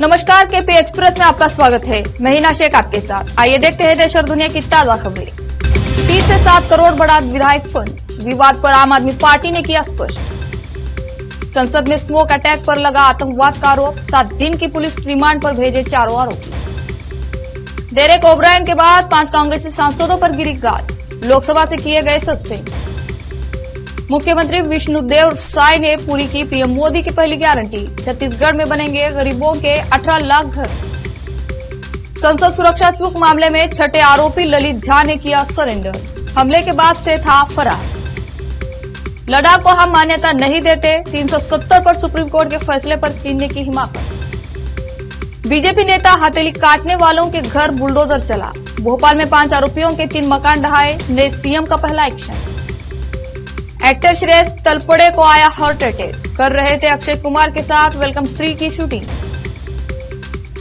नमस्कार KP express में आपका स्वागत है। महीना शेख आपके साथ। आइए देखते हैं देश और दुनिया की ताज़ा खबरें। तीस से सात करोड़ बढ़ा विधायक फंड। विवाद पर आम आदमी पार्टी ने किया स्पष्ट। संसद में स्मोक अटैक पर लगा आतंकवाद का आरोप। सात दिन की पुलिस रिमांड पर भेजे चारों आरोपी। डेरेक ओब्रायन के बाद पाँच कांग्रेसी सांसदों पर गिरी गाज। लोकसभा से किए गए सस्पेंड। मुख्यमंत्री विष्णुदेव साय ने पूरी की पीएम मोदी की पहली गारंटी। छत्तीसगढ़ में बनेंगे गरीबों के 18 लाख घर। संसद सुरक्षा चूक मामले में छठे आरोपी ललित झा ने किया सरेंडर। हमले के बाद से था फरार। लद्दाख को हम मान्यता नहीं देते 370 पर सुप्रीम कोर्ट के फैसले पर चीन ने की हिमाकत। बीजेपी नेता हथेली काटने वालों के घर बुलडोजर चला। भोपाल में पाँच आरोपियों के तीन मकान ढहाए ने सीएम का पहला एक्शन। एक्टर श्रेयस तलपड़े को आया हार्ट अटैक कर रहे थे अक्षय कुमार के साथ वेलकम थ्री की शूटिंग।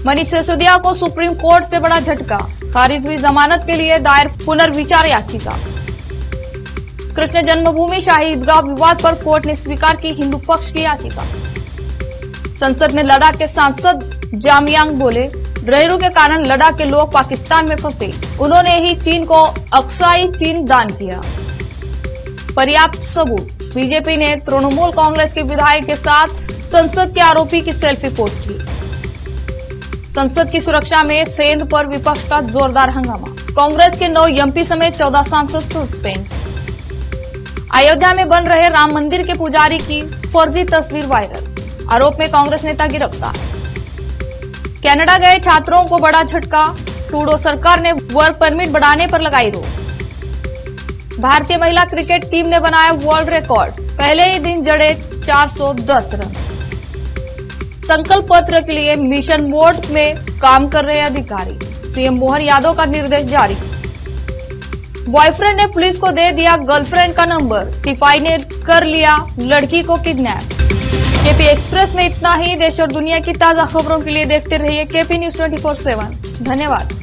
मनीष सिसोदिया को सुप्रीम कोर्ट से बड़ा झटका। खारिज हुई जमानत के लिए दायर पुनर्विचार याचिका। कृष्ण जन्मभूमि शाही ईदगाह विवाद पर कोर्ट ने स्वीकार की हिंदू पक्ष की याचिका। संसद में लद्दाख के सांसद जामियांग बोले रेहरू के कारण लद्दाख के लोग पाकिस्तान में फंसे। उन्होंने ही चीन को अक्साई चीन दान किया। पर्याप्त सबूत। बीजेपी ने तृणमूल कांग्रेस के विधायक के साथ संसद के आरोपी की सेल्फी पोस्ट की। संसद की सुरक्षा में सेंध पर विपक्ष का जोरदार हंगामा। कांग्रेस के नौ एमपी समेत चौदह सांसद सस्पेंड। अयोध्या में बन रहे राम मंदिर के पुजारी की फर्जी तस्वीर वायरल। आरोप में कांग्रेस नेता गिरफ़्तार कनाडा गए छात्रों को बड़ा झटका। ट्रूडो सरकार ने वर्क परमिट बढ़ाने पर लगाई रोक। भारतीय महिला क्रिकेट टीम ने बनाया वर्ल्ड रिकॉर्ड पहले ही दिन जड़े 410 रन। संकल्प पत्र के लिए मिशन मोड में काम कर रहे अधिकारी। सीएम मोहन यादव का निर्देश जारी। बॉयफ्रेंड ने पुलिस को दे दिया गर्लफ्रेंड का नंबर सिपाही ने कर लिया लड़की को किडनैप केपी एक्सप्रेस में इतना ही। देश और दुनिया की ताज़ा खबरों के लिए देखते रहिए केपी न्यूज़ ट्वेंटी धन्यवाद।